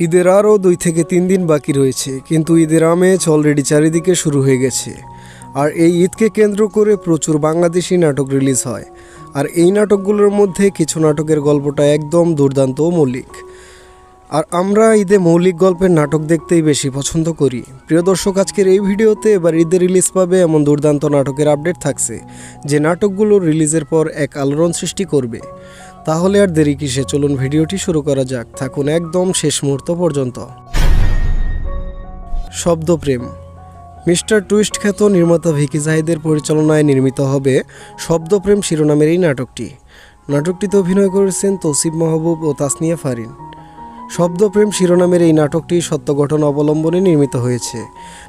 ঈদের আরও দুই থেকে তিন দিন বাকি রয়েছে, কিন্তু ঈদের আমেজ অলরেডি চারিদিকে শুরু হয়ে গেছে। আর এই ঈদকে কেন্দ্র করে প্রচুর বাংলাদেশি নাটক রিলিজ হয়। আর এই নাটকগুলোর মধ্যে কিছু নাটকের গল্পটা একদম দুর্দান্ত মৌলিক। আর আমরা ঈদে মৌলিক গল্পের নাটক দেখতেই বেশি পছন্দ করি। প্রিয় দর্শক, আজকের এই ভিডিওতে এবার ঈদে রিলিজ পাবে এমন দুর্দান্ত নাটকের আপডেট থাকছে, যে নাটকগুলো রিলিজের পর এক আলোড়ন সৃষ্টি করবে। তাহলে আর দেরি কিসে? চলুন ভিডিওটি শুরু করা যাক। থাকুন একদম শেষ মুহূর্ত পর্যন্ত। শব্দপ্রেম। মিস্টার টুইস্ট খ্যাত নির্মাতা ভিকি জাহিদের পরিচালনায় নির্মিত হবে শব্দপ্রেম শিরোনামের এই নাটকটি। নাটকটিতে অভিনয় করেছেন তৌসিফ মাহবুব ও তাসনিয়া ফারিন। শব্দপ্রেম শিরোনামের এই নাটকটি সত্য ঘটনা অবলম্বনে নির্মিত হয়েছে।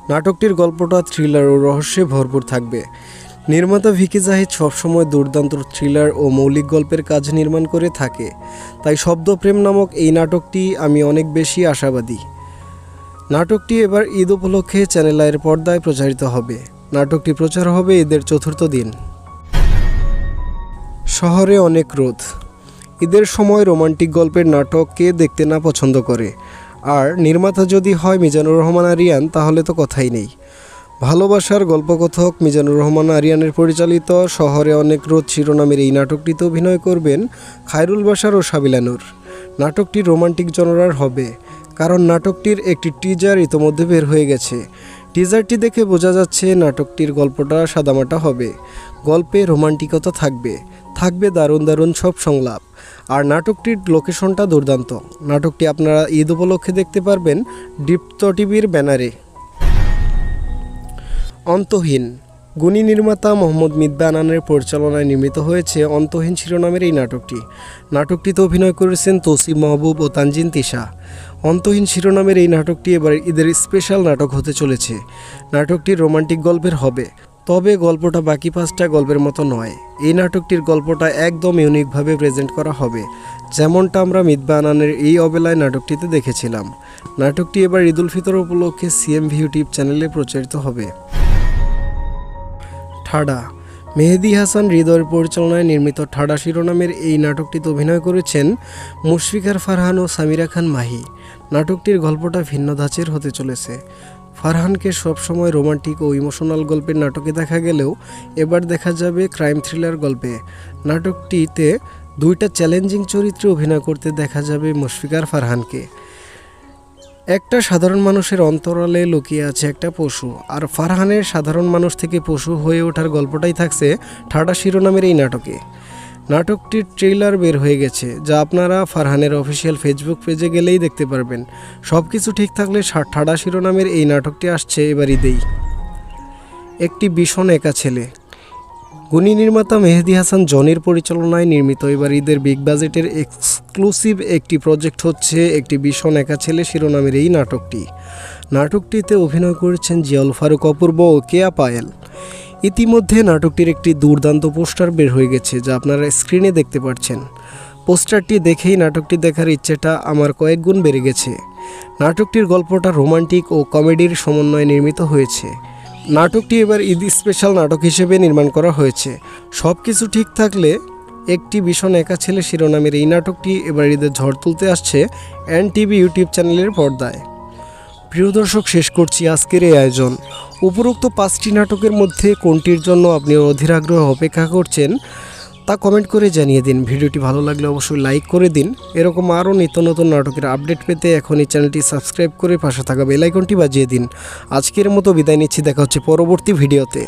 নাটকটির গল্পটা থ্রিলার ও রহস্যে ভরপুর থাকবে। নির্মাতা ভিকি জাহিদ সবসময় দুর্দান্ত থ্রিলার ও মৌলিক গল্পের কাজ নির্মাণ করে থাকে। তাই শব্দপ্রেম নামক এই নাটকটি আমি অনেক বেশি আশাবাদী। নাটকটি এবার ঈদ উপলক্ষে চ্যানেল আয়ের পর্দায় প্রচারিত হবে। নাটকটি প্রচার হবে ঈদের চতুর্থ দিন। শহরে অনেক রোদ। ঈদের সময় রোমান্টিক গল্পের নাটক কে দেখতে না পছন্দ করে? আর নির্মাতা যদি হয় মিজানুর রহমান আরিয়ান তাহলে তো কথাই নেই। ভালোবাসার গল্পকথক মিজানুর রহমান আরিয়ানের পরিচালিত শহরে অনেক রোদ শিরোনামের এই নাটকটিতে অভিনয় করবেন খায়রুল বাসার ও সাবিলানুর নাটকটি রোমান্টিক জনরার হবে, কারণ নাটকটির একটি টিজার ইতোমধ্যে বের হয়ে গেছে। টিজারটি দেখে বোঝা যাচ্ছে নাটকটির গল্পটা সাদামাটা হবে, গল্পে রোমান্টিকতা থাকবে থাকবে দারুণ দারুণ সব সংলাপ। আর নাটকটির লোকেশনটা দুর্দান্ত। নাটকটি আপনারা ঈদ উপলক্ষে দেখতে পারবেন ডিপ্ত টিভির ব্যানারে। অন্তহীন। গুণী নির্মাতা মোহাম্মদ মিদবা আনানের পরিচালনায় নির্মিত হয়েছে অন্তহীন শিরোনামের এই নাটকটি। নাটকটিতে অভিনয় করেছেন তৌসিফ মাহবুব ও তানজিন তিশা। অন্তহীন শিরোনামের এই নাটকটি এবার ঈদের স্পেশাল নাটক হতে চলেছে। নাটকটি রোমান্টিক গল্পের হবে। তবে গল্পটা বাকি পাঁচটা গল্পের মতো নয়। এই নাটকটির গল্পটা একদম ইউনিকভাবে প্রেজেন্ট করা হবে। যেমনটা আমরা মিদবা আনানের এই অবেলায় নাটকটিতে দেখেছিলাম। নাটকটি এবার ঈদুল ফিতর উপলক্ষে সিএমভি ইউটিউব চ্যানেলে প্রচারিত হবে। ঠাডা। মেহেদি হাসান হৃদয়ের পরিচালনায় নির্মিত ঠাডা শিরোনামের এই নাটকটিতে অভিনয় করেছেন মুশফিকার ফারহান ও সামিরা খান মাহি। নাটকটির গল্পটা ভিন্ন ধাঁচের হতে চলেছে। ফারহানকে সবসময় রোমান্টিক ও ইমোশনাল গল্পের নাটকে দেখা গেলেও এবার দেখা যাবে ক্রাইম থ্রিলার গল্পে। নাটকটিতে দুইটা চ্যালেঞ্জিং চরিত্রে অভিনয় করতে দেখা যাবে মুশফিকার ফারহানকে। একটা সাধারণ মানুষের অন্তরালে লুকিয়ে আছে একটা পশু, আর ফারহানের সাধারণ মানুষ থেকে পশু হয়ে ওঠার গল্পটাই থাকছে ঠাডা শিরোনামের এই নাটকে। নাটকটির ট্রেইলার বের হয়ে গেছে, যা আপনারা ফারহানের অফিসিয়াল ফেসবুক পেজে গেলেই দেখতে পারবেন। সব কিছু ঠিক থাকলে ঠাডা শিরোনামের এই নাটকটি আসছে এবার ঈদেই একটি ভীষণ একা ছেলে গুণী নির্মাতা মেহেদি হাসান জনির পরিচালনায় নির্মিত এবার ঈদের বিগ বাজেটের এক্সক্লুসিভ একটি প্রজেক্ট হচ্ছে একটি ভীষণ একা ছেলে শিরোনামের এই নাটকটি। নাটকটিতে অভিনয় করেছেন জিয়াউল ফারুক, অপূর্ব ও কেয়া পায়েল। ইতিমধ্যে নাটকটির একটি দুর্দান্ত পোস্টার বের হয়ে গেছে, যা আপনারা স্ক্রিনে দেখতে পাচ্ছেন পোস্টারটি দেখেই নাটকটি দেখার ইচ্ছেটা আমার কয়েক গুণ বেড়ে গেছে। নাটকটির গল্পটা রোমান্টিক ও কমেডির সমন্বয়ে নির্মিত হয়েছে। নাটকটি এবার ঈদ স্পেশাল নাটক হিসেবে নির্মাণ করা হয়েছে। সব কিছু ঠিক থাকলে একটি ভীষণ একা ছেলে শিরোনামের এই নাটকটি এবার ঈদের ঝড় তুলতে আসছে এন টিভি ইউটিউব চ্যানেলের পর্দায়। প্রিয় দর্শক, শেষ করছি আজকের এই আয়োজন। উপরোক্ত পাঁচটি নাটকের মধ্যে কোনটির জন্য আপনি অধীর আগ্রহ অপেক্ষা করছেন তা কমেন্ট করে জানিয়ে দিন। ভিডিওটি ভালো লাগলে অবশ্যই লাইক করে দিন। এরকম আরও নিত্য নতুন নাটকের আপডেট পেতে এখন এই চ্যানেলটি সাবস্ক্রাইব করে পাশে থাকা বেলাইকনটি বাজিয়ে দিন। আজকের মতো বিদায় নিচ্ছি। দেখা হচ্ছে পরবর্তী ভিডিওতে